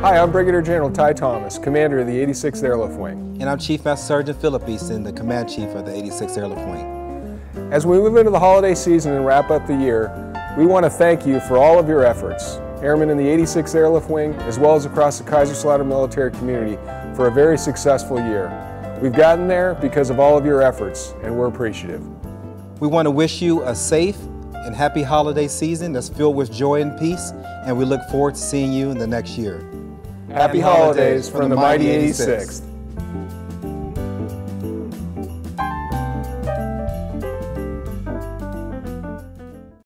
Hi, I'm Brigadier General Ty Thomas, Commander of the 86th Airlift Wing. And I'm Chief Master Sergeant Philip Easton, the Command Chief of the 86th Airlift Wing. As we move into the holiday season and wrap up the year, we want to thank you for all of your efforts, airmen in the 86th Airlift Wing, as well as across the Kaiserslautern military community, for a very successful year. We've gotten there because of all of your efforts, and we're appreciative. We want to wish you a safe and happy holiday season that's filled with joy and peace, and we look forward to seeing you in the next year. Happy holidays from the Mighty 86th.